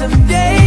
of days